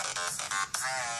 Let's go.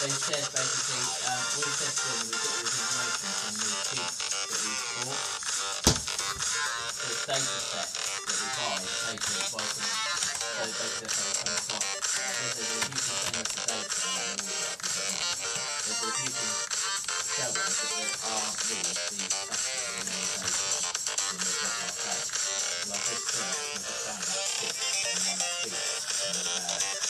They said basically, um, we said to them we got all this information from the cheats that we bought. So it's data sets that we buy, taken by some, so basically that's how we come across. They said if you can send the data and we'll get if you can tell us that there are these, these factors in the data, then we'll get our. Like this thing, we just found out six and one cheat, and there's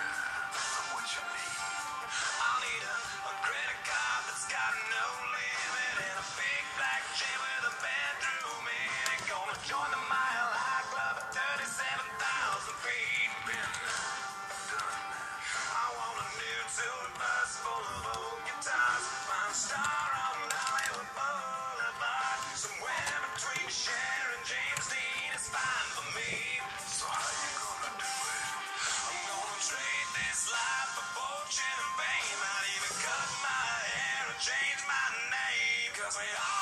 Yeah. Cause we are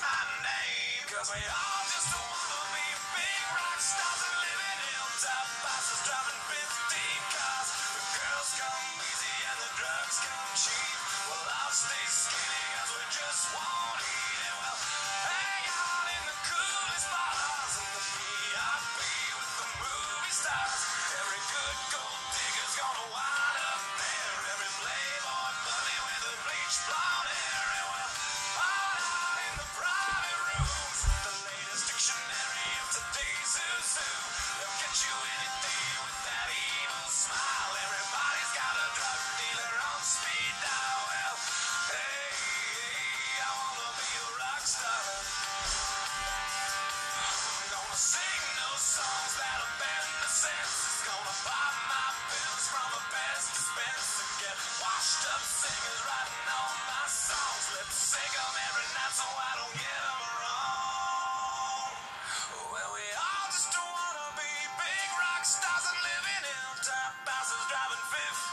my name, cause we all just sound. They'll get you anything. 750.